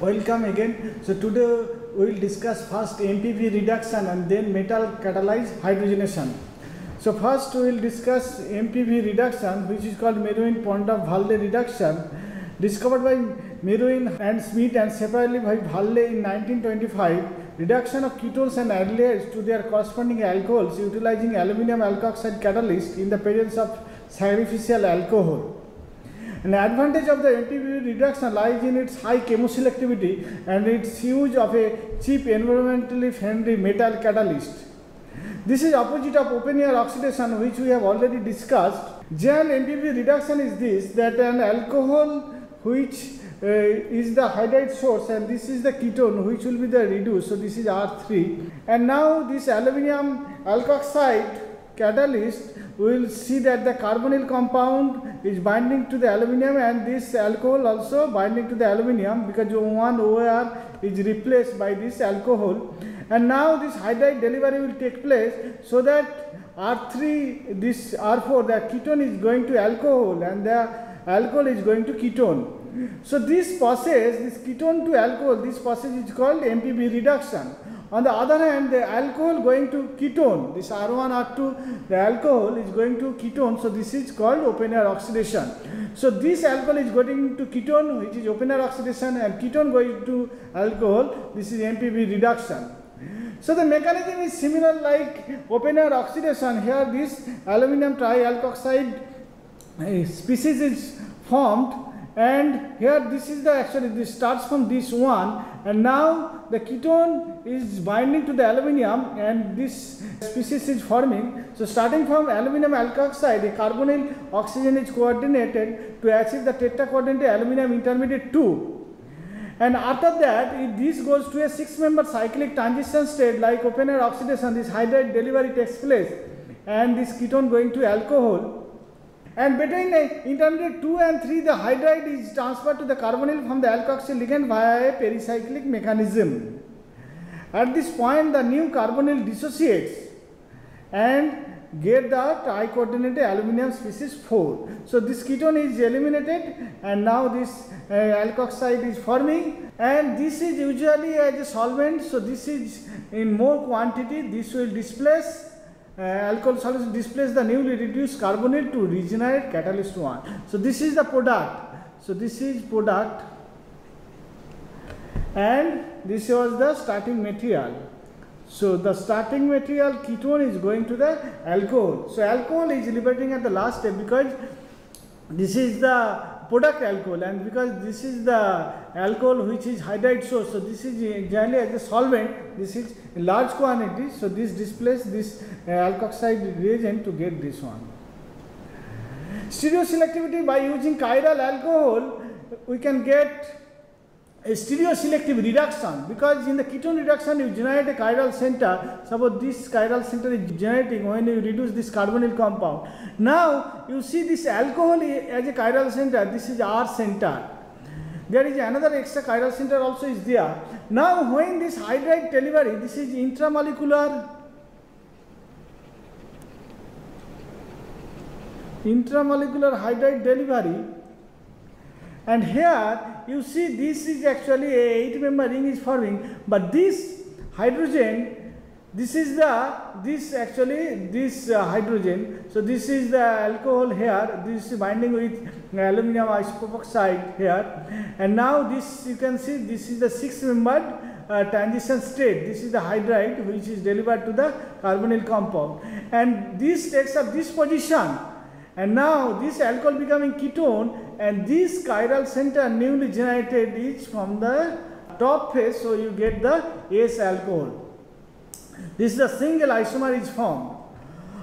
Welcome again. So today we will discuss first MPV reduction and then metal catalyzed hydrogenation. So first we will discuss MPV reduction which is called Meroin Ponda-Valde reduction discovered by Meroin and Smith and separately by Valde in 1925 reduction of ketones and aldehydes to their corresponding alcohols utilizing aluminum alkoxide catalyst in the presence of sacrificial alcohol. An advantage of the MPV reduction lies in its high chemoselectivity and its use of a cheap environmentally friendly metal catalyst. This is opposite of Oppenauer oxidation which we have already discussed. General MPV reduction is this that an alcohol which uh, is the hydride source and this is the ketone which will be the reduce. So this is R3 and now this aluminum alkoxide catalyst we will see that the carbonyl compound is binding to the aluminum and this alcohol also binding to the aluminum because one OR is replaced by this alcohol and now this hydride delivery will take place so that R3 this R4 the ketone is going to alcohol and the alcohol is going to ketone. So this process this ketone to alcohol this process is called MPV reduction. On the other hand, the alcohol going to ketone, this R1, R2, the alcohol is going to ketone, so this is called Oppenauer oxidation. So this alcohol is going to ketone, which is Oppenauer oxidation, and ketone going to alcohol, this is MPV reduction. So the mechanism is similar like Oppenauer oxidation. Here this aluminum trialkoxide eh, species is formed and here this is the actually this starts from this one and now the ketone is binding to the aluminum and this species is forming. So starting from aluminum alkoxide, the carbonyl oxygen is coordinated to achieve the tetracoordinate aluminum intermediate 2. And after that, this goes to a six-member cyclic transition state like Oppenauer oxidation, this hydride delivery takes place and this ketone going to alcohol and between intermediate 2 and 3, the hydride is transferred to the carbonyl from the alkoxyl ligand via a pericyclic mechanism. At this point, the new carbonyl dissociates and get the tricoordinate aluminum species 4. So this ketone is eliminated and now this uh, alkoxide is forming and this is usually as a solvent. So this is in more quantity, this will displace uh, alcohol solution displace the newly reduced carbonyl to regenerate catalyst 1. So this is the product. So this is product and this was the starting material. So the starting material ketone is going to the alcohol. So alcohol is liberating at the last step because this is the product alcohol. And because this is the alcohol which is hydride source so this is generally as a solvent this is large quantity so this displaces this uh, alkoxide reagent to get this one. Stereoselectivity by using chiral alcohol we can get a stereoselective reduction because in the ketone reduction you generate a chiral center suppose this chiral center is generating when you reduce this carbonyl compound now you see this alcohol as a chiral center this is R center there is another extra chiral center also is there now when this hydride delivery this is intramolecular intramolecular hydride delivery and here you see this is actually a 8 member ring is forming but this hydrogen this is the this actually this uh, hydrogen. So this is the alcohol here. This is binding with aluminum isopropoxide here. And now this you can see this is the six membered uh, transition state. This is the hydride which is delivered to the carbonyl compound. And this takes up this position and now this alcohol becoming ketone and this chiral center newly generated is from the top face so you get the S alcohol. This is a single isomer is formed.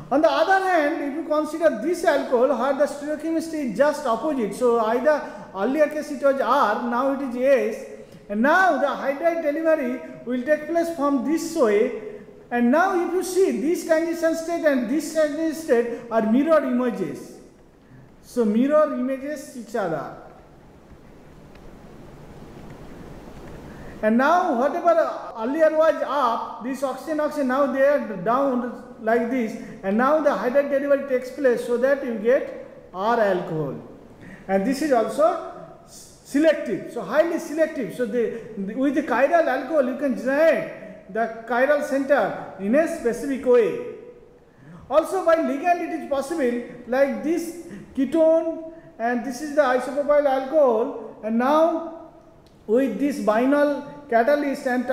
On the other hand, if you consider this alcohol where the stereochemistry is just opposite, so either earlier case it was R, now it is S, and now the hydride delivery will take place from this way, and now if you see this transition state and this transition state are mirror images. So mirror images each other. And now whatever earlier was up, this oxygen oxygen now they are down like this and now the hydride delivery takes place so that you get R alcohol. And this is also selective. So highly selective. So the, with the chiral alcohol you can generate the chiral center in a specific way. Also by ligand it is possible like this ketone and this is the isopropyl alcohol and now with this BINOL catalyst and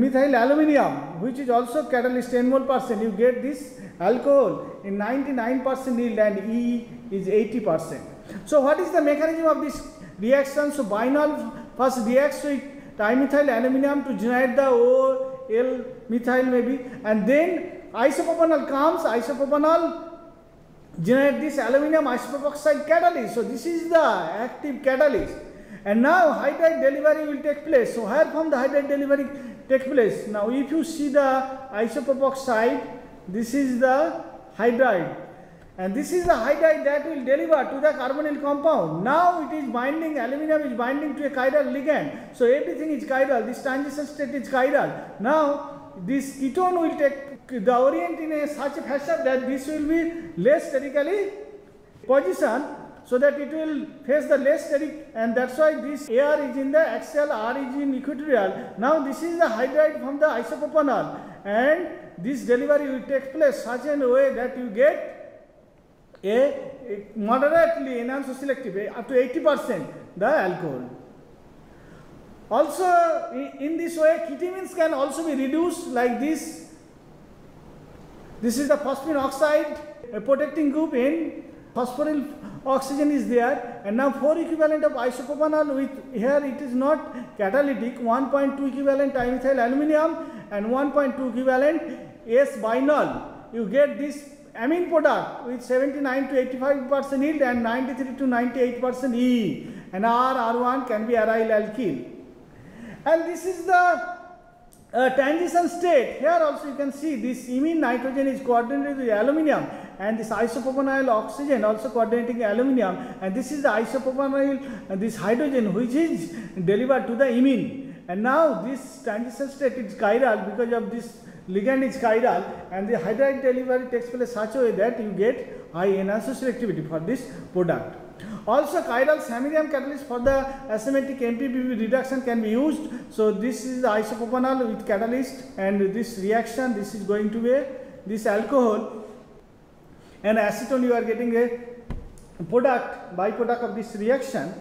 methyl aluminium which is also catalyst 10 mole percent you get this alcohol in 99 percent yield and E is 80 percent. So what is the mechanism of this reaction? So BINOL first reacts with dimethyl aluminium to generate the O, L methyl maybe and then isopropanol comes, isopropanol generate this aluminum isopropoxide catalyst. So this is the active catalyst and now hydride delivery will take place. So where from the hydride delivery take place? Now if you see the isopropoxide, this is the hydride and this is the hydride that will deliver to the carbonyl compound. Now it is binding, aluminum is binding to a chiral ligand. So everything is chiral, this transition state is chiral. Now this ketone will take the orient in a such a fashion that this will be less sterically positioned so that it will face the less steric and that's why this air is in the axial, R is in equatorial. Now this is the hydride from the isopropanol and this delivery will take place such a way that you get a, moderately enhanced selective up to 80 percent the alcohol. Also in this way ketimines can also be reduced like this. This is the phosphine oxide a protecting group in phosphoryl oxygen is there and now 4 equivalent of isopropanol with here it is not catalytic 1.2 equivalent dimethyl aluminium and 1.2 equivalent S BINOL you get this amine product with 79 to 85 percent yield and 93 to 98 percent E and R, R1 can be aryl alkyl. And this is the uh, transition state. Here also you can see this imine nitrogen is coordinated with aluminium and this isopropanol oxygen also coordinating aluminium and this is the isopropanol uh, this hydrogen which is delivered to the imine. And now this transition state is chiral because of this ligand is chiral and the hydride delivery takes place such a way that you get high enantioselectivity for this product. Also chiral samarium catalyst for the asymmetric MPPV reduction can be used. So this is isopropanol with catalyst and this reaction this is going to be this alcohol and acetone you are getting a product byproduct of this reaction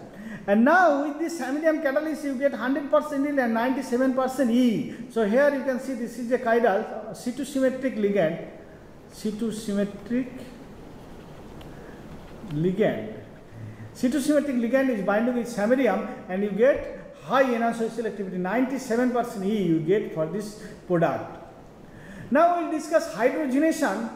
and now with this samarium catalyst you get 100% yield and 97% E. So here you can see this is a chiral C2 symmetric ligand, C2 symmetric ligand. C2 symmetric ligand is binding with samarium and you get high enantioselectivity 97% E you get for this product. Now we will discuss hydrogenation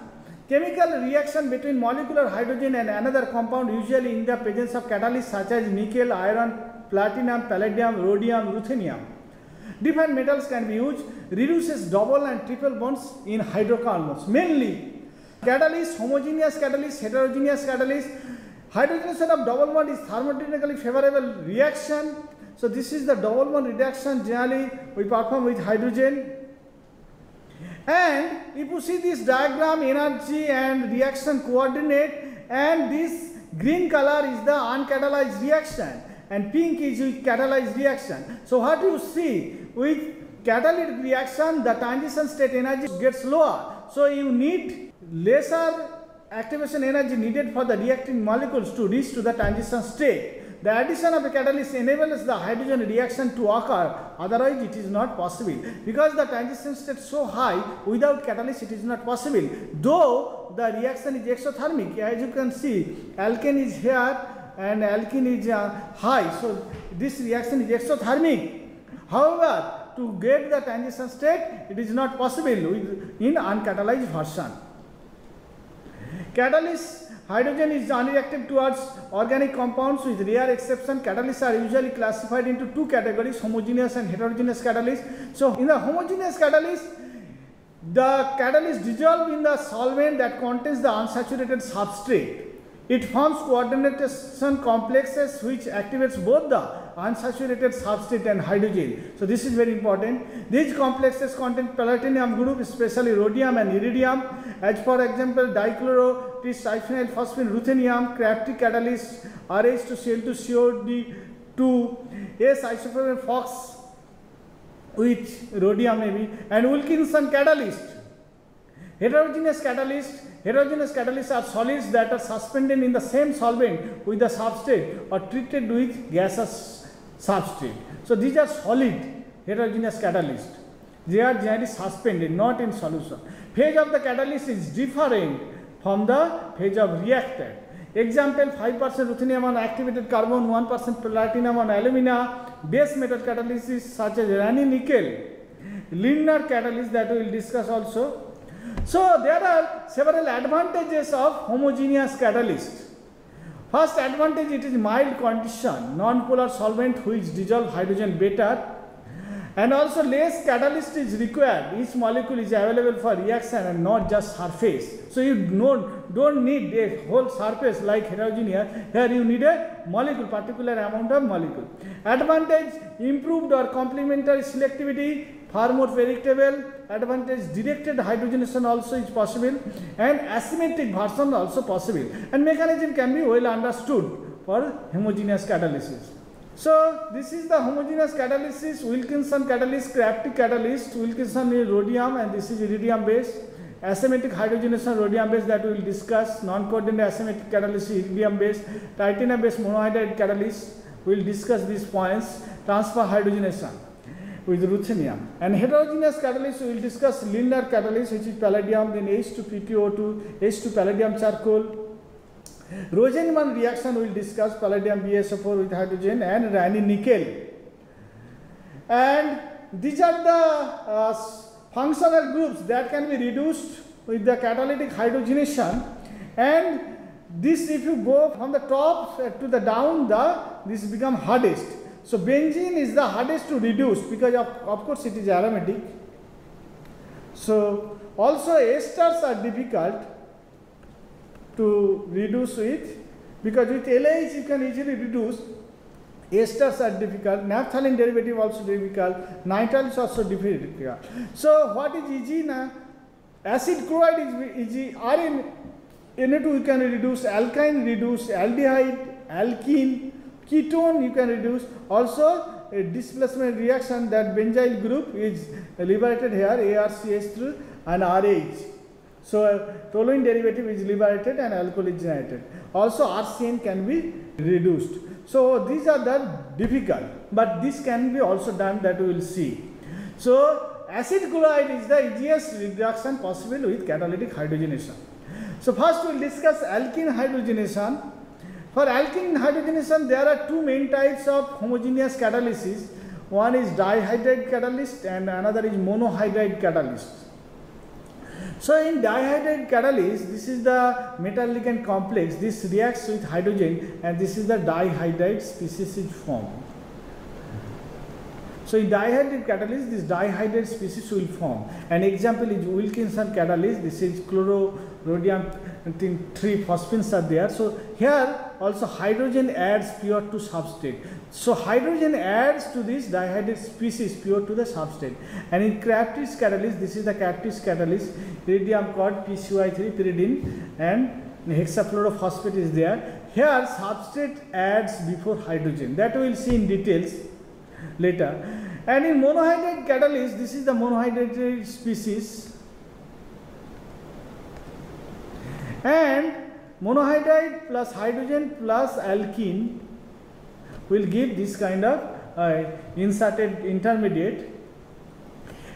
Chemical reaction between molecular hydrogen and another compound usually in the presence of catalysts such as nickel, iron, platinum, palladium, rhodium, ruthenium. Different metals can be used, reduces double and triple bonds in hydrocarbons. Mainly, catalyst, homogeneous catalyst, heterogeneous catalyst. Hydrogenation of double bond is thermodynamically favorable reaction. So this is the double bond reduction generally we perform with hydrogen and if you see this diagram, energy and reaction coordinate and this green color is the uncatalyzed reaction and pink is with catalyzed reaction. So what you see with catalytic reaction, the transition state energy gets lower. So you need lesser activation energy needed for the reacting molecules to reach to the transition state. The addition of a catalyst enables the hydrogen reaction to occur, otherwise it is not possible. Because the transition state so high, without catalyst it is not possible. Though the reaction is exothermic, as you can see, alkane is here and alkene is uh, high. So this reaction is exothermic. However, to get the transition state, it is not possible with, in uncatalyzed version. Catalyst Hydrogen is unreactive towards organic compounds with rare exception. Catalysts are usually classified into two categories, homogeneous and heterogeneous catalysts. So, in the homogeneous catalyst, the catalyst dissolve in the solvent that contains the unsaturated substrate. It forms coordination complexes which activates both the unsaturated substrate and hydrogen. So this is very important. These complexes contain platinum group, especially rhodium and iridium. As for example, dichloro, triphenyl phosphine, ruthenium, crafty catalyst, RH to Cl to COD to S isopropyl FOX with rhodium maybe and Wilkinson catalyst. Heterogeneous catalyst, heterogeneous catalysts are solids that are suspended in the same solvent with the substrate or treated with gaseous substrate. So these are solid heterogeneous catalysts. They are generally suspended, not in solution. Phase of the catalyst is different from the phase of reactant. Example 5% ruthenium on activated carbon, 1% platinum on alumina, base metal catalysis such as rani nickel, Lindner catalyst that we will discuss also. So there are several advantages of homogeneous catalyst. First advantage it is mild condition, non-polar solvent which dissolve hydrogen better and also less catalyst is required. Each molecule is available for reaction and not just surface. So you don't, don't need a whole surface like heterogeneous. Here you need a molecule, particular amount of molecule. Advantage improved or complementary selectivity, far more predictable. Advantage directed hydrogenation also is possible and asymmetric version also possible. And mechanism can be well understood for homogeneous catalysis. So this is the homogeneous catalysis, Wilkinson catalyst, Crafty catalyst, Wilkinson is rhodium and this is iridium based Asymmetric hydrogenation rhodium base that we will discuss, non-coordinated asymmetric catalyst iridium base, titanium based monohydride catalyst, we will discuss these points, transfer hydrogenation with ruthenium. And heterogeneous catalyst we will discuss Lindner catalyst which is palladium, then H2PtO2, H2 palladium charcoal, Rosenman reaction we will discuss palladium BSO4 with hydrogen and Raney nickel. And these are the uh, functional groups that can be reduced with the catalytic hydrogenation and this if you go from the top to the down the this become hardest. So benzene is the hardest to reduce because of, of course it is aromatic. So also esters are difficult to reduce with because with LH you can easily reduce esters are difficult, naphthalene derivative also difficult, nitrile is also difficult. So what is easy now? Acid chloride is easy, RN Na2 you can reduce, alkyne reduce, aldehyde, alkene, ketone you can reduce. Also a displacement reaction that benzyl group is liberated here ARCH3 and RH. So uh, toluene derivative is liberated and alcohol is generated. Also RCN can be reduced. So these are the difficult, but this can be also done that we will see. So acid chloride is the easiest reduction possible with catalytic hydrogenation. So first we will discuss alkene hydrogenation. For alkene hydrogenation there are two main types of homogeneous catalysis. One is dihydride catalyst and another is monohydride catalyst. So in dihydride catalyst, this is the metal ligand complex. This reacts with hydrogen and this is the dihydride species is formed. So in dihydride catalyst, this dihydride species will form. An example is Wilkinson catalyst. This is chloro rhodium three phosphines are there. So here also hydrogen adds pure to substrate. So hydrogen adds to this dihydride species pure to the substrate. And in Crabtree's catalyst, this is the Crabtree's catalyst, iridium called PCY3 pyridine and hexafluorophosphate is there. Here substrate adds before hydrogen. That we will see in details later. And in monohydride catalyst, this is the monohydride species and monohydride plus hydrogen plus alkene will give this kind of uh, inserted intermediate.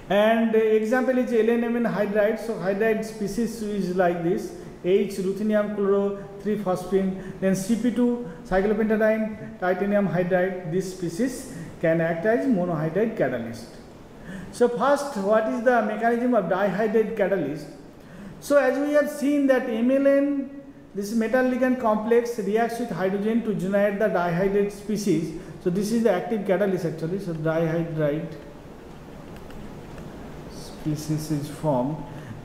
And uh, example is LNMN hydride. So hydride species is like this. H ruthenium chloro 3 phosphine then CP2 cyclopentadiene titanium hydride. This species can act as monohydride catalyst. So first what is the mechanism of dihydride catalyst so as we have seen that MLN, this metal ligand complex reacts with hydrogen to generate the dihydride species. So this is the active catalyst actually. So dihydride species is formed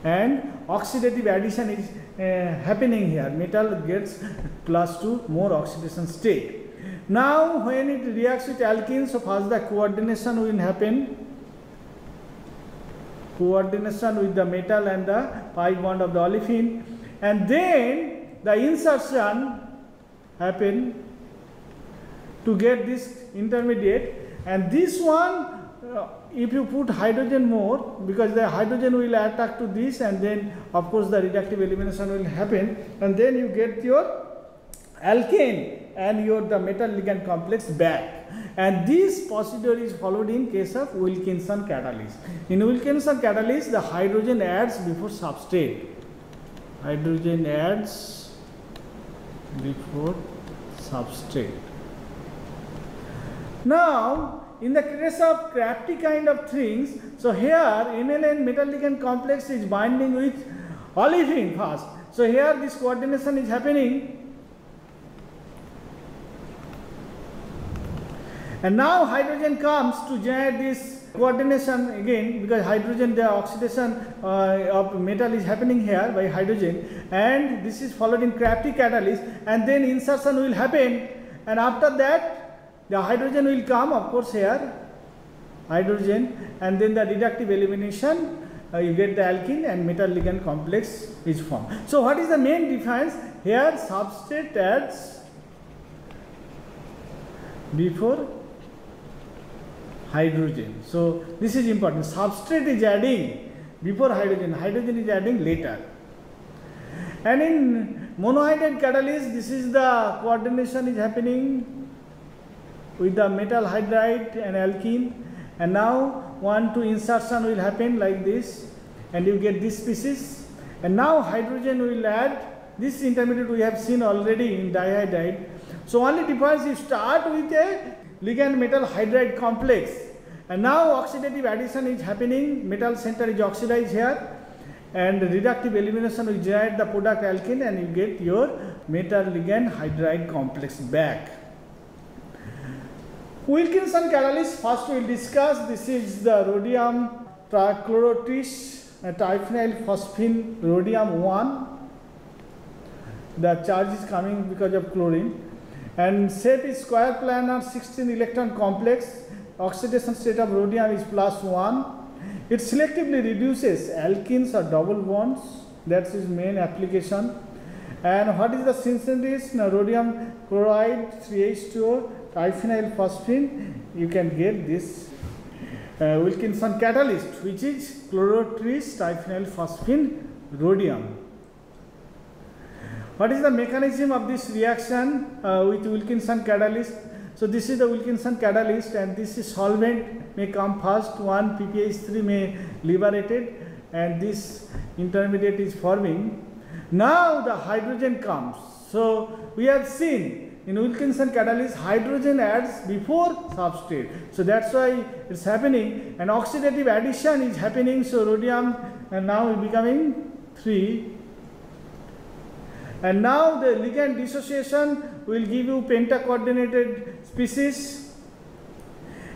and oxidative addition is uh, happening here. Metal gets plus to more oxidation state. Now when it reacts with alkene, so first the coordination will happen coordination with the metal and the pi bond of the olefin. And then the insertion happen to get this intermediate. And this one uh, if you put hydrogen more because the hydrogen will attack to this and then of course the reductive elimination will happen. And then you get your alkane and your the metal ligand complex back and this procedure is followed in case of Wilkinson catalyst. In Wilkinson catalyst the hydrogen adds before substrate. Hydrogen adds before substrate. Now in the case of Crabtree kind of things, so here MLN metal ligand complex is binding with olefin first. So here this coordination is happening and now hydrogen comes to generate this coordination again because hydrogen the oxidation uh, of metal is happening here by hydrogen and this is followed in Crabtree catalyst and then insertion will happen and after that the hydrogen will come of course here hydrogen and then the reductive elimination uh, you get the alkene and metal ligand complex is formed. So what is the main difference? Here substrate adds before hydrogen. So this is important. Substrate is adding before hydrogen, hydrogen is adding later. And in monohydrate catalyst, this is the coordination is happening with the metal hydride and alkene and now one two insertion will happen like this and you get this species and now hydrogen will add this intermediate we have seen already in dihydride. So only difference you start with a ligand metal hydride complex. And now oxidative addition is happening. Metal center is oxidized here. And reductive elimination will generate the product alkene and you get your metal ligand hydride complex back. Wilkinson catalyst, first we will discuss, this is the rhodium trichlorotis uh, triphenyl phosphine rhodium 1. The charge is coming because of chlorine and shape is square planar 16 electron complex. Oxidation state of rhodium is plus 1. It selectively reduces alkenes or double bonds. That's its main application. And what is the synthesis? Now, rhodium chloride 3H2O triphenyl phosphine, you can get this uh, Wilkinson catalyst, which is chlorotris triphenyl phosphine rhodium. What is the mechanism of this reaction uh, with Wilkinson catalyst? So this is the Wilkinson catalyst and this is solvent may come first, one PPH3 may liberated and this intermediate is forming. Now the hydrogen comes. So we have seen in Wilkinson catalyst hydrogen adds before substrate. So that's why it's happening and oxidative addition is happening. So rhodium and now becoming 3 and now the ligand dissociation will give you penta-coordinated species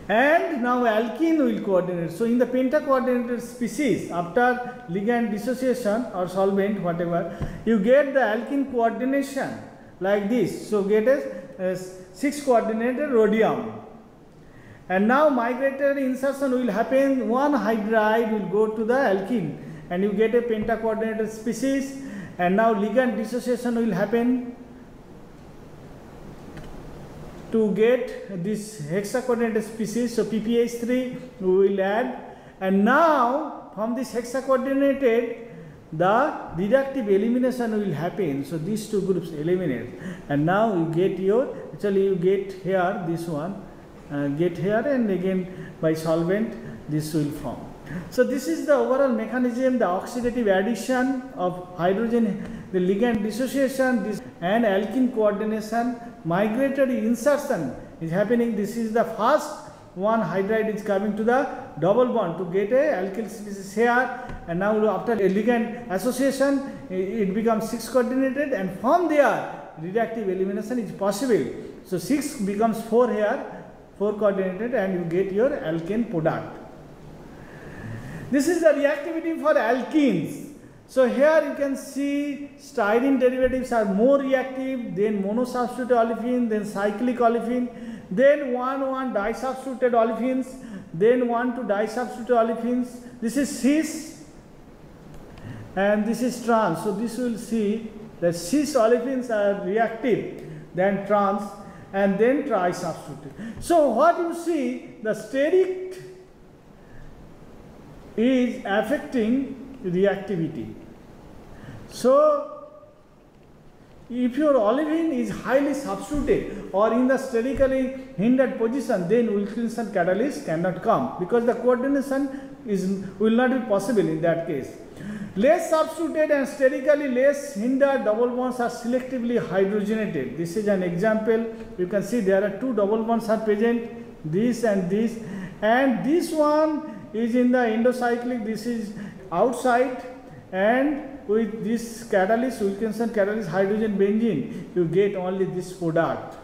and now alkene will coordinate. So in the penta-coordinated species after ligand dissociation or solvent whatever you get the alkene coordination like this. So get a, a 6 coordinated rhodium. And now migratory insertion will happen, one hydride will go to the alkene and you get a pentacoordinated species and now ligand dissociation will happen to get this hexacoordinated species. So PPH3 we will add and now from this hexacoordinated the reductive elimination will happen. So these two groups eliminate and now you get your actually you get here this one uh, get here and again by solvent this will form. So this is the overall mechanism the oxidative addition of hydrogen the ligand dissociation this and alkene coordination migratory insertion is happening this is the first one hydride is coming to the double bond to get a alkyl species here and now after a ligand association it becomes 6 coordinated and from there reductive elimination is possible. So 6 becomes 4 here 4 coordinated and you get your alkane product. This is the reactivity for alkenes. So here you can see styrene derivatives are more reactive than monosubstituted olefin, then cyclic olefin, then 1 1 disubstituted olefins, then 1 2 disubstituted olefins. This is cis and this is trans. So this will see that cis olefins are reactive than trans and then try substitute. So what you see, the steric is affecting reactivity. So if your olefin is highly substituted or in the sterically hindered position, then Wilkinson catalyst cannot come because the coordination is will not be possible in that case. Less substituted and sterically less hindered double bonds are selectively hydrogenated. This is an example. You can see there are two double bonds are present, this and this, and this one is in the endocyclic, this is outside, and with this catalyst, Wilkinson catalyst hydrogen benzene, you get only this product.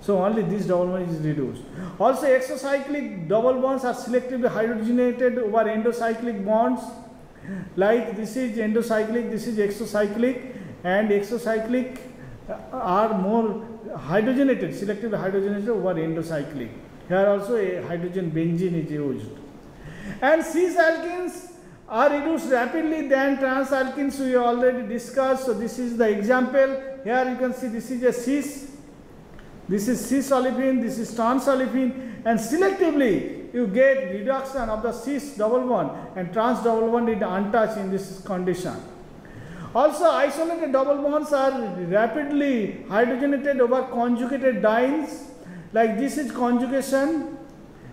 So only this double bond is reduced. Also exocyclic double bonds are selectively hydrogenated over endocyclic bonds. Like this is endocyclic, this is exocyclic and exocyclic uh, are more hydrogenated, selectively hydrogenated over endocyclic. Here also a hydrogen benzene is used. And cis alkenes are reduced rapidly than trans alkenes we already discussed. So this is the example. Here you can see this is a cis, this is cis olefin, this is trans olefin and selectively you get reduction of the cis double bond and trans double bond is untouched in this condition. Also isolated double bonds are rapidly hydrogenated over conjugated dienes like this is conjugation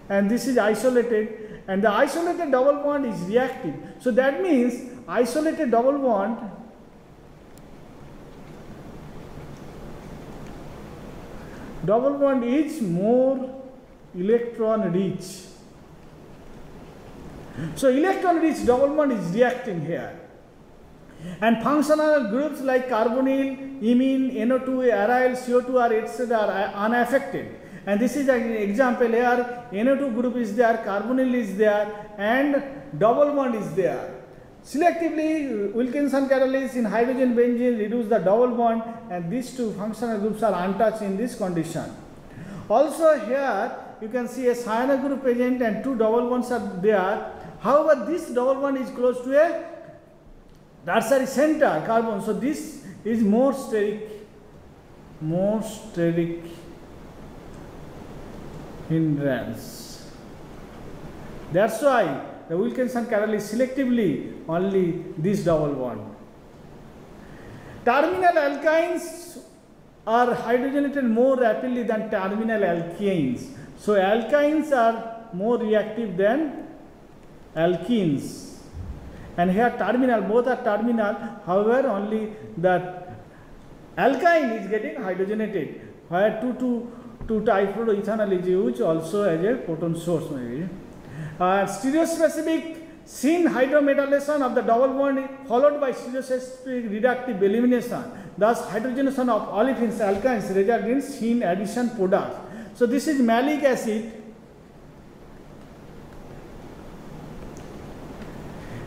and this is isolated and the isolated double bond is reactive. So that means isolated double bond double bond is more electron rich. So electron rich double bond is reacting here. And functional groups like carbonyl, imine, NO2, aryl, CO2 are etc. are unaffected and this is an example here NO2 group is there, carbonyl is there and double bond is there. Selectively Wilkinson catalyst in hydrogen benzene reduce the double bond and these two functional groups are untouched in this condition. Also here you can see a cyano group and two double bonds are there. However, this double bond is close to a tertiary center carbon. So this is more steric, more steric hindrance. That's why the Wilkinson catalyst selectively only this double bond. Terminal alkynes are hydrogenated more rapidly than terminal alkenes. So alkynes are more reactive than alkenes. And here terminal, both are terminal, however only the alkyne is getting hydrogenated, where 2 to to trifluoroethanol is used also as a proton source. maybe. Uh, stereospecific syn hydrometallation of the double bond followed by stereospecific reductive elimination. Thus, hydrogenation of olefins alkynes result in syn addition products. So, this is malic acid.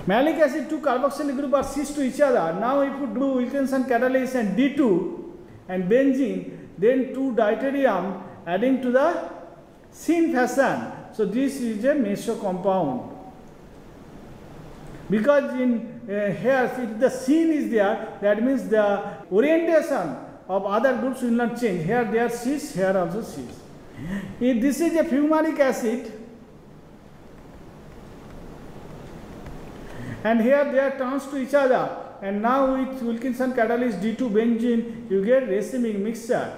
Malic acid two carboxyl group are cis to each other. Now, if you do Wilkinson catalyst and D2 and benzene, then 2 deuterium adding to the syn fashion. So, this is a meso compound. Because in uh, here if the syn is there that means the orientation of other groups will not change. Here they are cis, here also cis. If this is a fumaric acid and here they are trans to each other and now with Wilkinson catalyst D2 benzene you get racemic mixture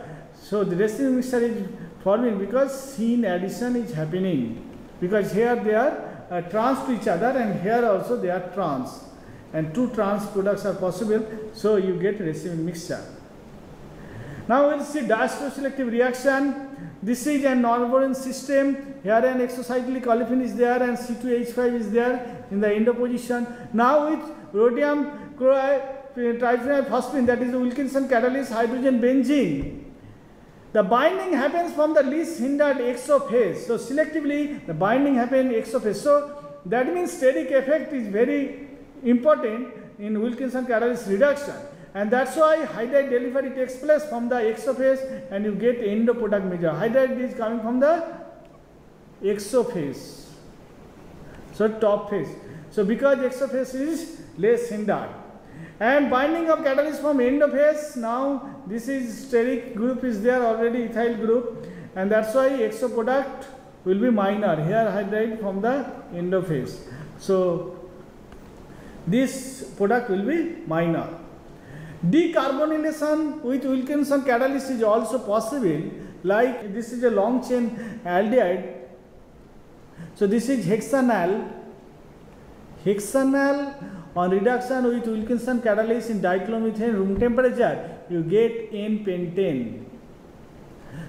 so the racemic mixture is forming because syn addition is happening because here they are uh, trans to each other and here also they are trans and two trans products are possible so you get racemic mixture. Now we will see diastereoselective reaction. This is a non-boron system. Here an exocyclic olefin is there and C2H5 is there in the endo position. Now with rhodium chloride triphenyl phosphine that is the Wilkinson catalyst hydrogen benzene the binding happens from the least hindered exo phase. So selectively the binding happens exo phase. So that means steric effect is very important in Wilkinson catalyst reduction. And that's why hydride delivery takes place from the exo phase and you get endo product measure. Hydride is coming from the exo phase. So top phase. So because exo phase is less hindered. And binding of catalyst from endophase, now this is steric group is there already, ethyl group, and that's why exo product will be minor here hydride from the endophase. So this product will be minor. Decarbonylation with Wilkinson catalyst is also possible like this is a long chain aldehyde. So this is hexanal. Hexanal on reduction with Wilkinson catalyst in dichloromethane room temperature you get N-pentane.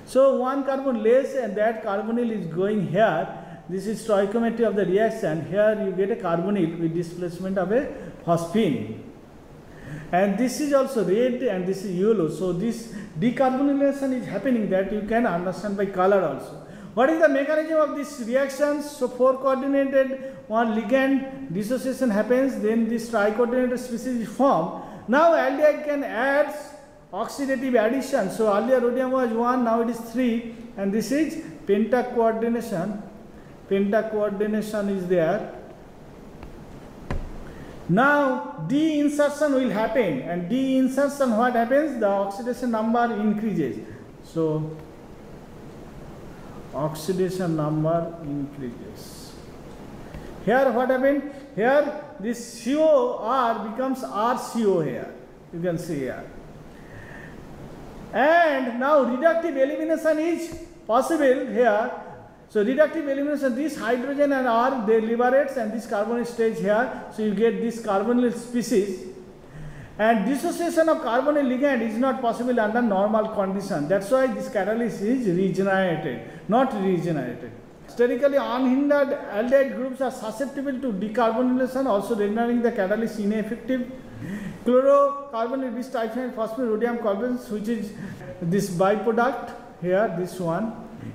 So one carbon less and that carbonyl is going here. This is stoichiometry of the reaction. Here you get a carbonyl with displacement of a phosphine. And this is also red and this is yellow. So this decarbonylation is happening that you can understand by color also. What is the mechanism of this reaction? So four coordinated one ligand dissociation happens, then this tricoordinated species is formed. Now aldehyde can add oxidative addition. So earlier rhodium was 1, now it is 3 and this is pentacoordination. Pentacoordination is there. Now de-insertion will happen and de-insertion what happens? The oxidation number increases. So oxidation number increases. Here what happened? Here this COR becomes RCO here. You can see here. And now reductive elimination is possible here. So reductive elimination, this hydrogen and R they liberates and this carbonyl stays here. So you get this carbonyl species. And dissociation of carbonyl ligand is not possible under normal condition. That's why this catalyst is regenerated, not regenerated. Sterically unhindered aldehyde groups are susceptible to decarbonylation, also rendering the catalyst ineffective. Chlorocarbonyl bistyphenate phosphine rhodium carbons, which is this byproduct here, this one,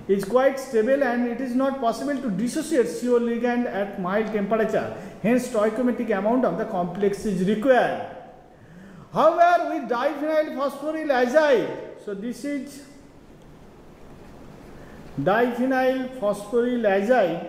is quite stable and it is not possible to dissociate CO ligand at mild temperature. Hence, stoichiometric amount of the complex is required. However, with diphenyl phosphoryl azide, so this is diphenyl phosphoryl azide,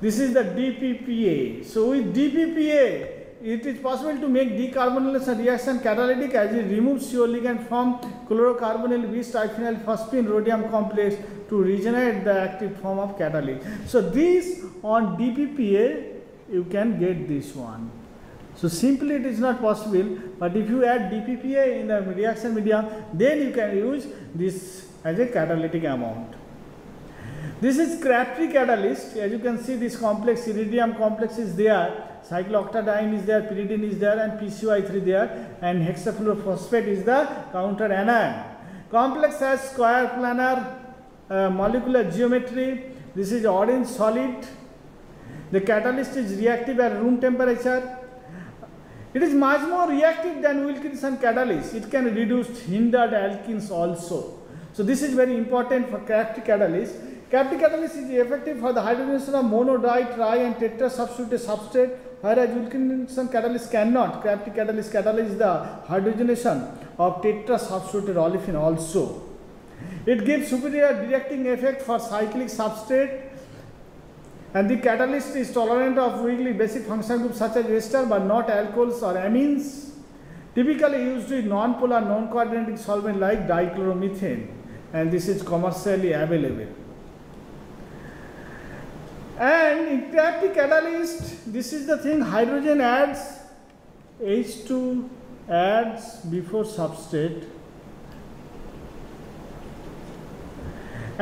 this is the DPPA. So with DPPA, it is possible to make decarbonylation reaction catalytic as it removes CO ligand from chlorocarbonyl bis diphenyl phosphine rhodium complex to regenerate the active form of catalyst. So this on DPPA you can get this one. So simply it is not possible, but if you add DPPA in the reaction media, then you can use this as a catalytic amount. This is Crabtree catalyst. As you can see, this complex iridium complex is there. Cyclooctadiene is there, pyridine is there, and PCY3 there, and hexafluorophosphate is the counter anion. Complex has square planar uh, molecular geometry. This is orange solid. The catalyst is reactive at room temperature. It is much more reactive than Wilkinson catalyst. It can reduce hindered alkenes also. So this is very important for Crabtree catalyst. Crabtree catalyst is effective for the hydrogenation of mono, di, tri and tetra substituted substrate whereas Wilkinson catalyst cannot. Crabtree catalyst catalyze the hydrogenation of tetra substituted olefin also. It gives superior directing effect for cyclic substrate and the catalyst is tolerant of weakly basic functional groups such as ester but not alcohols or amines. Typically used with non-polar non-coordinating solvent like dichloromethane and this is commercially available. And in Crabtree catalyst, this is the thing hydrogen adds H2 adds before substrate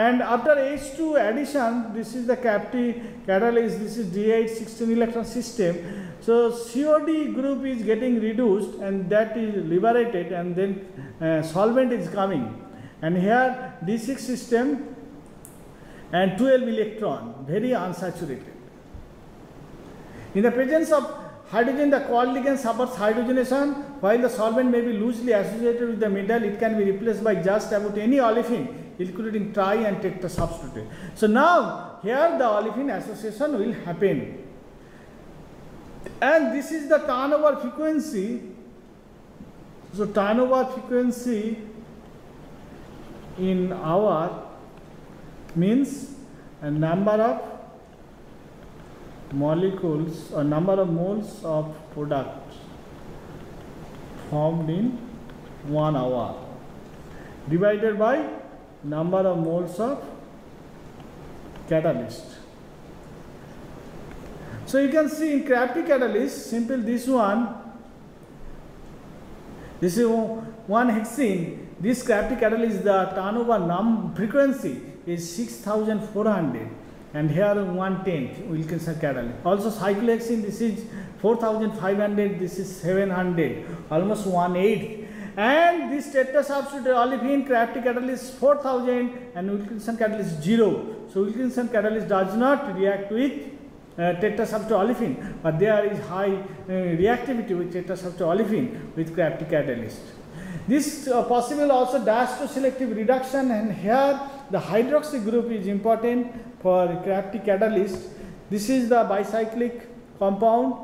And after H2 addition, this is the Crabtree catalyst, this is D8 16 electron system. So COD group is getting reduced and that is liberated and then uh, solvent is coming. And here D6 system and 12 electron, very unsaturated. In the presence of hydrogen, the COD ligand suffers hydrogenation. While the solvent may be loosely associated with the metal, it can be replaced by just about any olefin including tri and tetra substitute. So now here the olefin association will happen. And this is the turnover frequency. So turnover frequency in hour means a number of molecules or number of moles of product formed in 1 hour divided by number of moles of catalyst. So you can see in Crabtree catalyst, simple this one, this is one hexene, this Crabtree catalyst, the turnover num frequency is 6400 and here one tenth Wilkinson catalyst. Also cyclohexene, this is 4500, this is 700, almost 1 8 and this tetrasubstitute olefin Crabtree catalyst 4000 and Wilkinson catalyst 0. So Wilkinson catalyst does not react with uh, olefin, but there is high uh, reactivity with tetrasubstitute olefin with Crabtree catalyst. This uh, possible also diastereoselective selective reduction and here the hydroxy group is important for Crabtree catalyst. This is the bicyclic compound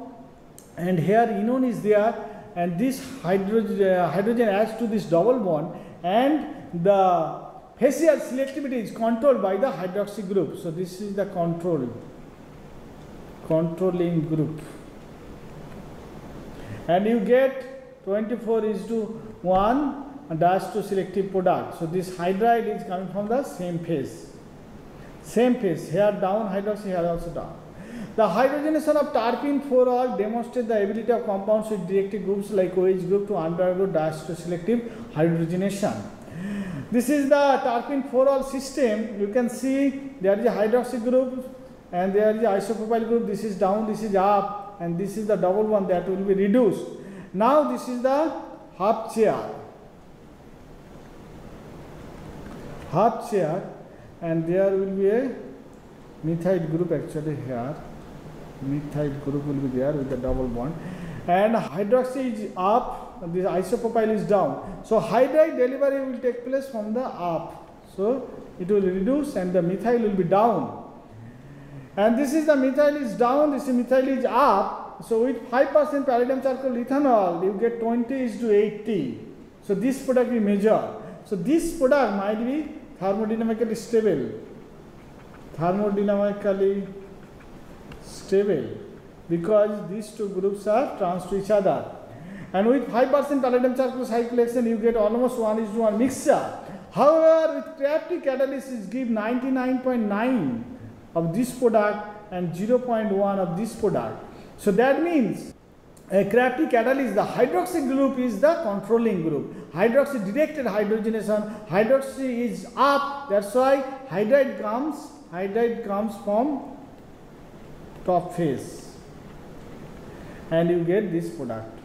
and here enone is there and this hydrogen, uh, hydrogen adds to this double bond and the facial selectivity is controlled by the hydroxy group. So, this is the control controlling group and you get 24 is to 1 dash to selective product. So, this hydride is coming from the same phase same phase here down hydroxy here also down. The hydrogenation of terpinen-4-ol demonstrates the ability of compounds with directed groups like OH group to undergo selective hydrogenation. This is the terpinen-4-ol system. You can see there is a hydroxy group and there is a isopropyl group. This is down, this is up, and this is the double one that will be reduced. Now this is the half chair. Half chair, and there will be a methyl group actually here methyl group will be there with the double bond and hydroxy is up this isopropyl is down so hydride delivery will take place from the up so it will reduce and the methyl will be down and this is the methyl is down this is methyl is up so with 5% palladium charcoal ethanol you get 20 is to 80 so this product we measure so this product might be thermodynamically stable thermodynamically stable because these two groups are trans to each other. And with 5% palladium cyclohexane, you get almost 1 is to 1 mixture. However, with Crabtree catalysis, give 99.9 of this product and 0.1 of this product. So that means a Crabtree catalyst, the hydroxy group is the controlling group. Hydroxy directed hydrogenation, hydroxy is up, that's why hydride comes, hydride comes from top face and you get this product.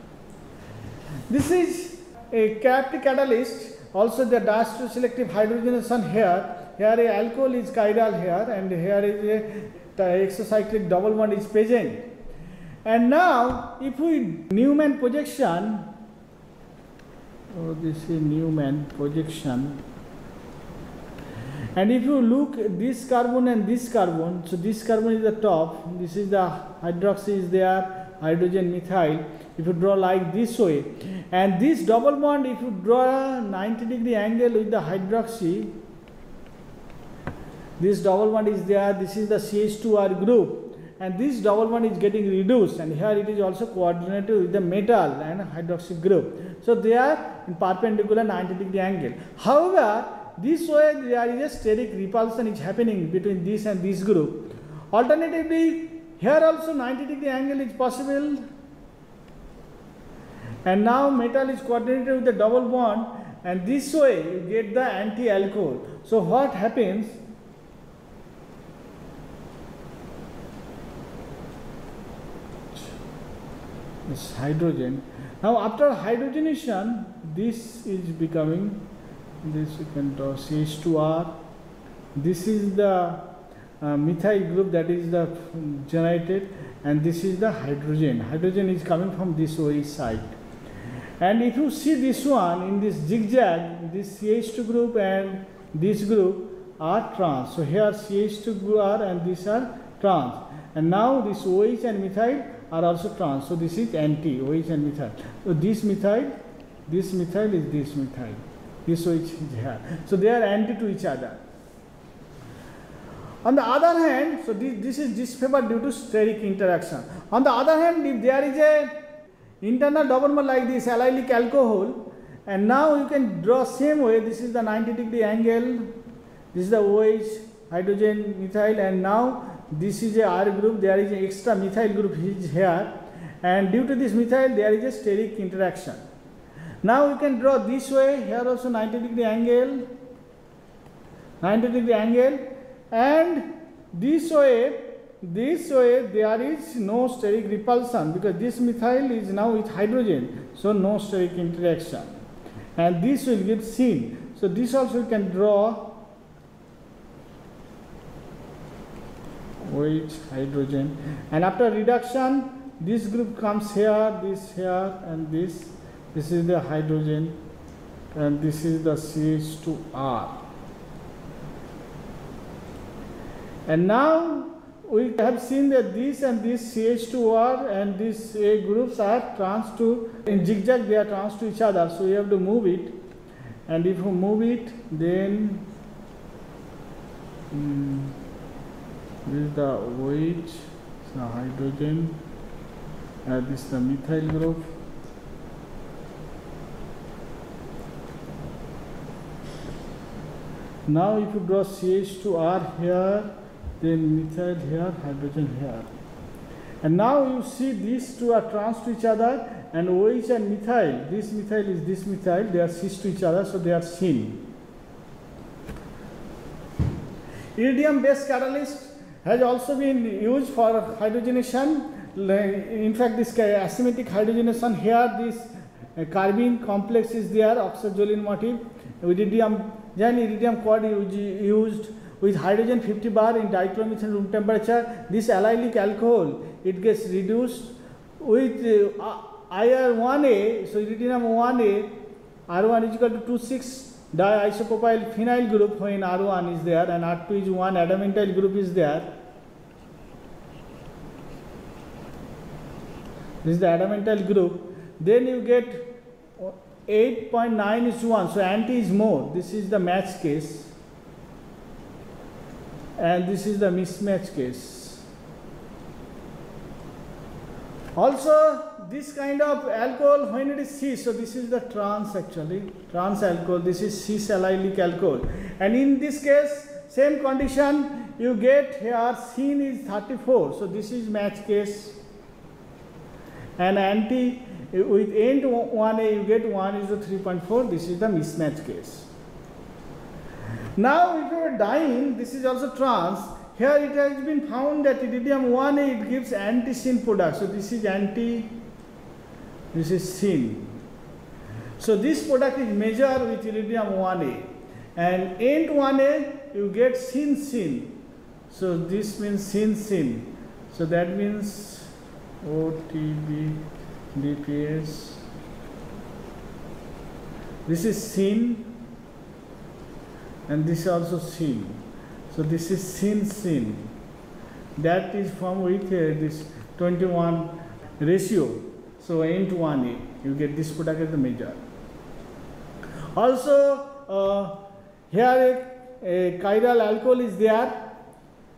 This is a captive catalyst also the diastereoselective selective hydrogenation here. Here a alcohol is chiral here and here is a exocyclic double bond is present. And now if we Newman projection, oh this is Newman projection and if you look this carbon and this carbon, so this carbon is the top, this is the hydroxy is there, hydrogen methyl. If you draw like this way, and this double bond, if you draw a 90 degree angle with the hydroxy, this double bond is there, this is the CH2R group, and this double bond is getting reduced, and here it is also coordinated with the metal and hydroxy group. So they are in perpendicular 90 degree angle. However, this way there is a steric repulsion is happening between this and this group. Alternatively, here also 90 degree angle is possible and now metal is coordinated with the double bond and this way you get the anti-alcohol. So what happens? This hydrogen. Now after hydrogenation, this is becoming this you can draw CH2R. This is the uh, methyl group that is the generated and this is the hydrogen. Hydrogen is coming from this OH side. And if you see this one in this zigzag, this CH2 group and this group are trans. So here CH2 group are and these are trans. And now this OH and methyl are also trans. So this is anti OH and methyl. So this methyl, this methyl is this methyl switch is here. So they are anti to each other. On the other hand, so this, this is disfavor due to steric interaction. On the other hand, if there is a internal double like this allylic alcohol and now you can draw same way this is the 90 degree angle this is the OH hydrogen methyl and now this is a R group there is an extra methyl group is here and due to this methyl there is a steric interaction now you can draw this way here also 90 degree angle 90 degree angle and this way this way there is no steric repulsion because this methyl is now with hydrogen so no steric interaction. And this will get seen. So this also you can draw with hydrogen. And after reduction this group comes here this here and this this is the hydrogen and this is the CH2R and now we have seen that this and this CH2R and these A groups are trans to in zigzag they are trans to each other so you have to move it. And if you move it then um, this is the OH the hydrogen and this is the methyl group now if you draw CH2R here then methyl here, hydrogen here. And now you see these two are trans to each other and OH and methyl, this methyl is this methyl, they are cis to each other, so they are syn. Iridium based catalyst has also been used for hydrogenation. In fact, this asymmetric hydrogenation here, this uh, carbene complex is there, oxazoline motif. Iridium, then iridium quad used with hydrogen 50 bar in dichromethane room temperature, this allylic alcohol, it gets reduced with uh, IR1A, so iridium 1A, R1 is equal to 26 diisopropyl phenyl group when R1 is there and R2 is 1 adamantyl group is there. This is the adamantyl group. Then you get 8.9 is 1, so anti is more. This is the match case and this is the mismatch case. Also, this kind of alcohol, when it is cis, so this is the trans actually, trans alcohol, this is cis allylic alcohol. And in this case, same condition, you get here syn is 34, so this is match case. And anti, with end 1A, you get 1 is to 3.4, this is the mismatch case. Now, if you are dying this is also trans. Here it has been found that iridium 1A it gives anti-syn product. So this is anti, this is syn. So this product is measured with iridium 1A. And end 1A you get syn syn. So this means syn syn. So that means OTB DPS. This is syn and this is also syn So this is syn syn That is from with uh, this 21 ratio. So n to 1 a, you get this product as the measure. Also, uh, here a, a chiral alcohol is there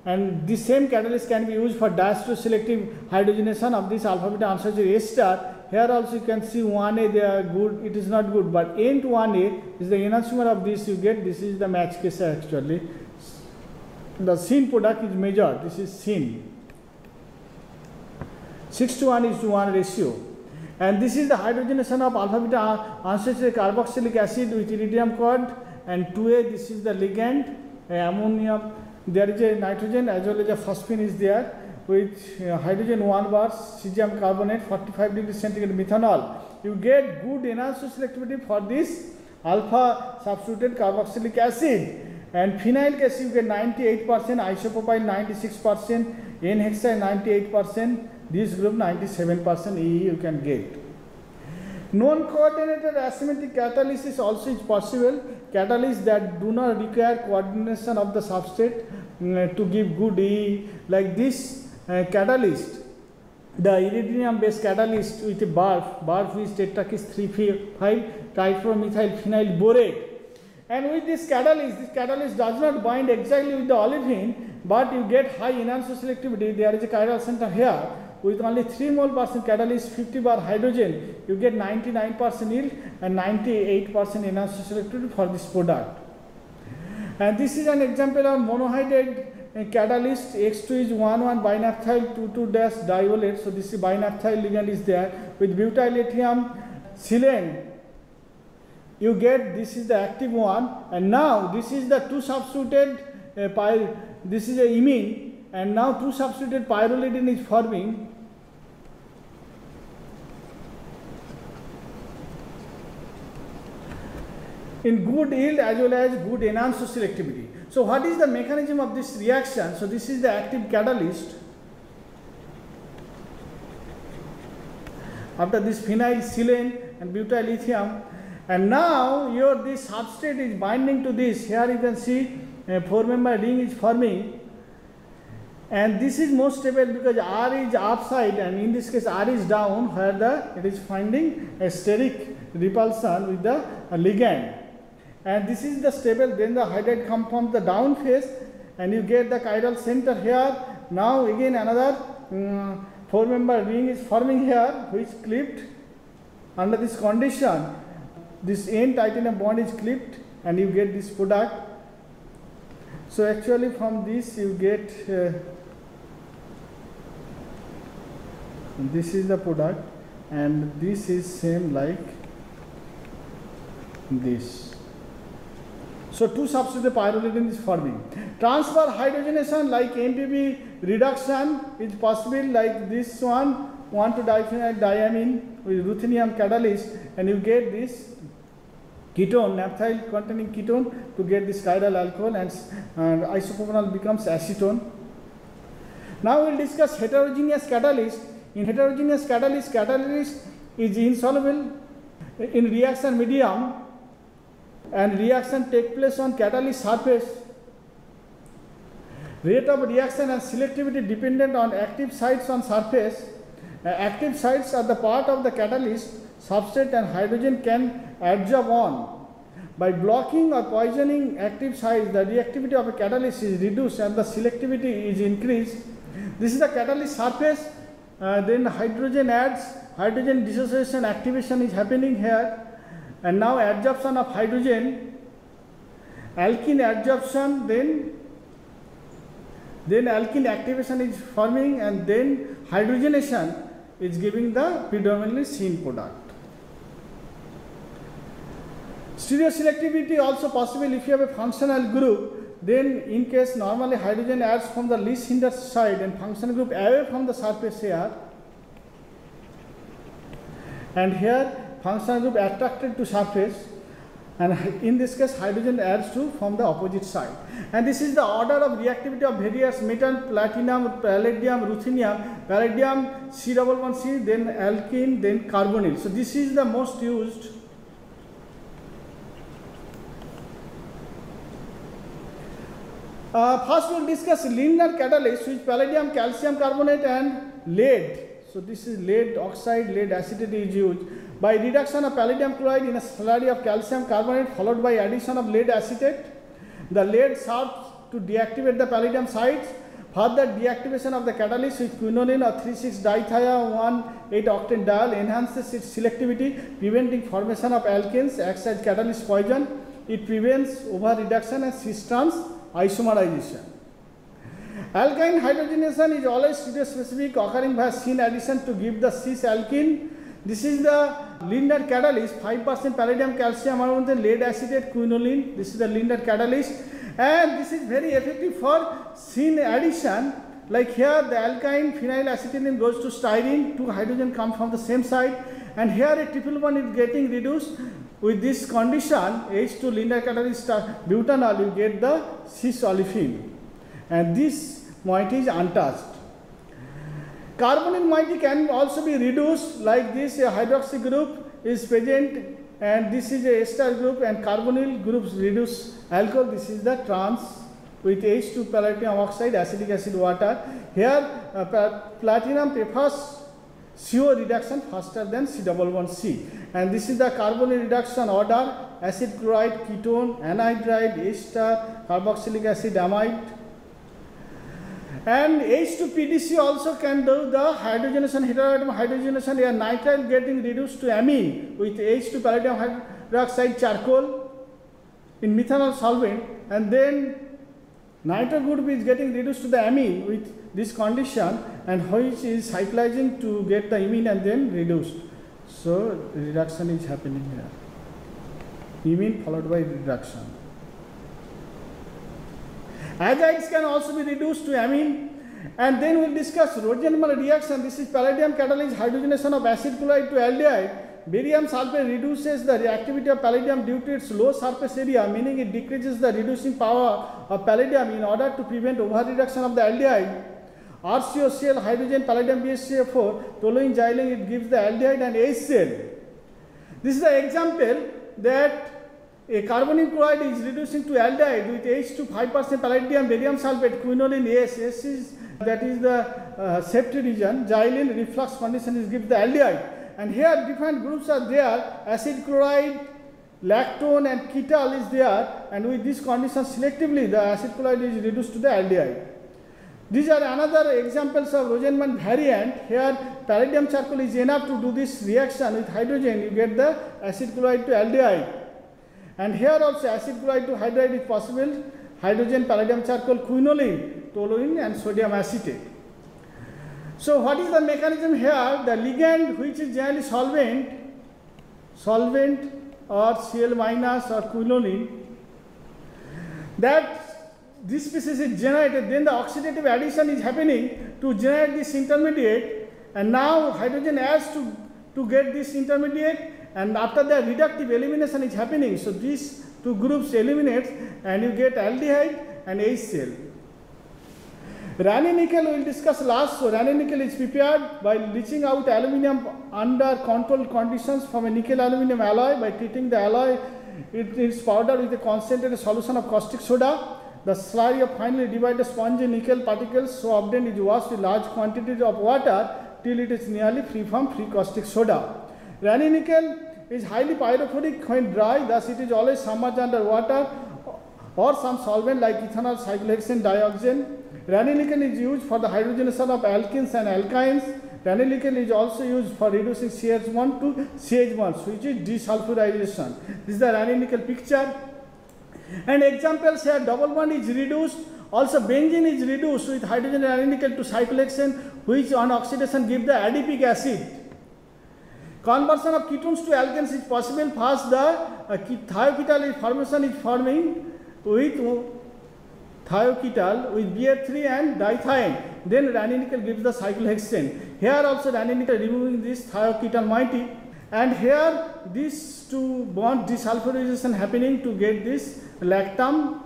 and the same catalyst can be used for diastereoselective hydrogenation of this alpha beta unsaturated S star here also you can see 1A they are good, it is not good, but N to 1A is the enantiomer of this you get, this is the match case actually. The syn product is measured, this is syn. 6 to 1 is to 1 ratio. And this is the hydrogenation of alpha beta unsaturated carboxylic acid with iridium quad and 2A this is the ligand, ammonia, there is a nitrogen as well as a phosphine is there with uh, hydrogen 1 bar cesium carbonate 45 degree centigrade methanol. You get good enhanced selectivity for this alpha substituted carboxylic acid. And phenyl case you get 98%, isopropyl 96%, N-hexane 98%, this group 97% EE you can get. Non-coordinated asymmetric catalysis also is possible. Catalysts that do not require coordination of the substrate uh, to give good EE like this uh, catalyst, the iridium based catalyst with a BARF, BARF is tetrakis 3,5 trichromethyl phenyl borate. And with this catalyst, this catalyst does not bind exactly with the olefin, but you get high enantiomer selectivity. There is a chiral center here. With only 3 mole percent catalyst 50 bar hydrogen you get 99 percent yield and 98 percent enhanced selectivity for this product. And this is an example of monohydrate uh, catalyst X2 is 1,1 binaphthyl 2,2 dash diolate. So this is binaphthyl ligand is there with butyl lithium silane. You get this is the active one and now this is the two substituted uh, py, this is a imine and now two substituted pyrrolidine is forming in good yield as well as good enantioselectivity. So what is the mechanism of this reaction? So this is the active catalyst. After this phenyl silane and butyl lithium and now your this substrate is binding to this here you can see a four member ring is forming and this is more stable because R is upside and in this case R is down where the it is finding a steric repulsion with the ligand and this is the stable. Then the hydride come from the down phase and you get the chiral center here. Now again another um, four member ring is forming here which clipped under this condition. This n titanium bond is clipped and you get this product. So actually from this you get uh, this is the product and this is same like this so two substitute pyrrolidine is forming. Transfer hydrogenation like MPV reduction is possible like this one 1 to diamine with ruthenium catalyst and you get this ketone naphthyl containing ketone to get this chiral alcohol and, and isopropanol becomes acetone. Now we will discuss heterogeneous catalyst. In heterogeneous catalyst, catalyst is insoluble in reaction medium and reaction take place on catalyst surface. Rate of reaction and selectivity dependent on active sites on surface. Uh, active sites are the part of the catalyst substrate and hydrogen can adsorb on. By blocking or poisoning active sites, the reactivity of a catalyst is reduced and the selectivity is increased. This is the catalyst surface. Uh, then hydrogen adds, hydrogen dissociation activation is happening here and now adsorption of hydrogen alkene adsorption then then alkene activation is forming and then hydrogenation is giving the predominantly seen product. Stereoselectivity also possible if you have a functional group then in case normally hydrogen adds from the least hindered side and functional group away from the surface here and here functional group attracted to surface and in this case hydrogen adds to from the opposite side. And this is the order of reactivity of various metal platinum palladium ruthenium palladium c11c then alkene then carbonyl. So this is the most used uh, first we will discuss Lindlar catalyst which palladium calcium carbonate and lead. So this is lead oxide lead acetate is used by reduction of palladium chloride in a slurry of calcium carbonate followed by addition of lead acetate, the lead serves to deactivate the palladium sites. Further deactivation of the catalyst with quinoline or 3,6-dithia-1,8-octane diol enhances its selectivity, preventing formation of alkanes, acts as catalyst poison. It prevents over-reduction and cis isomerization. Alkyne hydrogenation is always specific occurring by syn addition to give the cis alkene this is the Lindlar catalyst, 5% palladium calcium around the lead acetate quinoline. This is the Lindlar catalyst and this is very effective for syn addition. Like here the alkyne phenyl acetylene goes to styrene, two hydrogen come from the same side and here a triple bond is getting reduced with this condition H2 Lindlar catalyst uh, butanol you get the cis olefin and this moiety is untouched. Carbonyl moiety can also be reduced like this a hydroxy group is present and this is a ester group and carbonyl groups reduce alcohol. This is the trans with H2 platinum oxide acidic acid water. Here uh, platinum prefers CO reduction faster than C11C and this is the carbonyl reduction order acid chloride ketone anhydride ester carboxylic acid amide And H2PDC also can do the hydrogenation, heteroatom hydrogenation, a nitrile getting reduced to amine with H2 palladium hydroxide charcoal in methanol solvent and then nitrile group is getting reduced to the amine with this condition and which is cyclizing to get the amine and then reduced. So reduction is happening here. Amine followed by reduction. Azides can also be reduced to amine. And then we'll discuss Rosenmund reaction. This is palladium catalyzed hydrogenation of acid chloride to aldehyde. Barium sulfate reduces the reactivity of palladium due to its low surface area, meaning it decreases the reducing power of palladium in order to prevent over-reduction of the aldehyde. RCOCl hydrogen palladium BSCO4 toluene xylene it gives the aldehyde and HCl. This is the example that a carbonyl chloride is reducing to aldehyde with H2 5% palladium barium sulfate quinoline S. S is that is the uh, safety region. Xylene reflux condition is give the aldehyde. And here different groups are there. Acid chloride, lactone and ketal is there. And with this condition selectively the acid chloride is reduced to the aldehyde. These are another examples of Rosenman variant. Here palladium charcoal is enough to do this reaction with hydrogen. You get the acid chloride to aldehyde. And here also acid chloride to hydride is possible, hydrogen, palladium charcoal, quinoline, toluene and sodium acetate. So what is the mechanism here? The ligand which is generally solvent, solvent or Cl minus or quinoline, that this species is generated, then the oxidative addition is happening to generate this intermediate and now hydrogen adds to, to get this intermediate and after the reductive elimination is happening, so these two groups eliminate and you get aldehyde and HCl. Raney nickel we will discuss last. So Raney nickel is prepared by leaching out aluminium under controlled conditions from a nickel aluminium alloy by treating the alloy it is powdered with a concentrated solution of caustic soda. The slurry of finely divided spongy nickel particles so obtained is washed with large quantities of water till it is nearly free from free caustic soda. Raney is highly pyrophoric when dry, thus it is always submerged under water or some solvent like ethanol cyclohexane dioxane. Raney is used for the hydrogenation of alkenes and alkynes. Raney is also used for reducing CH1 to CH1, which is desulfurization. This is the Raney picture. And examples here, double bond is reduced. Also benzene is reduced with hydrogen Raney to cyclohexane, which on oxidation give the adipic acid. Conversion of ketones to alkanes is possible. First, the uh, thioketal formation is forming with thioketal with BF3 and dithiene. Then Raney nickel gives the cyclohexane. Here also Raney nickel removing this thioketal moiety. And here these two bond desulfurization happening to get this lactam.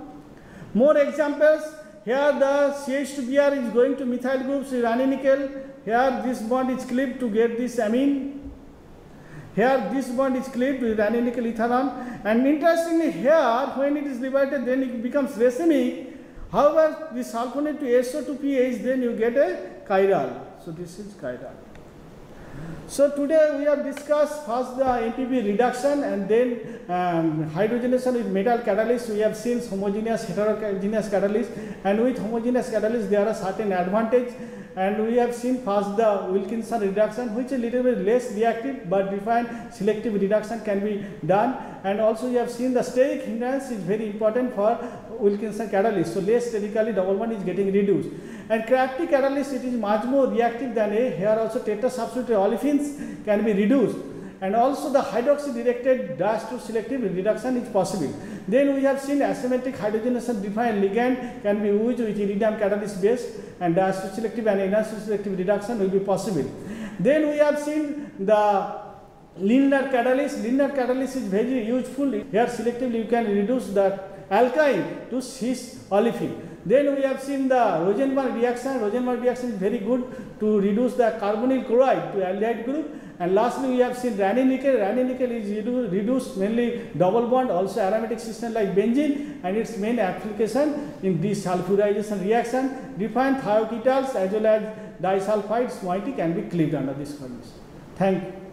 More examples. Here the CH2Br is going to methyl groups Raney nickel. Here this bond is clipped to get this amine here this bond is cleaved with anionical ethanol and interestingly here when it is liberated then it becomes racemic. However, this sulfonate to SO2pH then you get a chiral. So this is chiral. So today we have discussed first the MPV reduction and then um, hydrogenation with metal catalyst. We have seen homogeneous heterogeneous catalyst and with homogeneous catalyst there are certain advantage and we have seen first the Wilkinson reduction which is little bit less reactive but defined selective reduction can be done and also you have seen the steric hindrance is very important for Wilkinson catalyst. So less sterically double bond is getting reduced and Crabtree catalyst it is much more reactive than A. Here also tetrasubstituted olefins can be reduced and also the hydroxy directed diastereoselective reduction is possible. Then we have seen asymmetric hydrogenation defined ligand can be used with iridium catalyst base and selective and selective reduction will be possible. Then we have seen the Lindlar catalyst. Lindlar catalyst is very useful. Here selectively you can reduce the alkyne to cis olefin. Then we have seen the Rosenmund reaction. Rosenmund reaction is very good to reduce the carbonyl chloride to aldehyde group and lastly, we have seen Raney nickel. Raney nickel is reduced mainly double bond, also aromatic system like benzene, and its main application in desulfurization reaction. Refined thioketals as well as disulfides moiety can be cleaved under this condition. Thank you.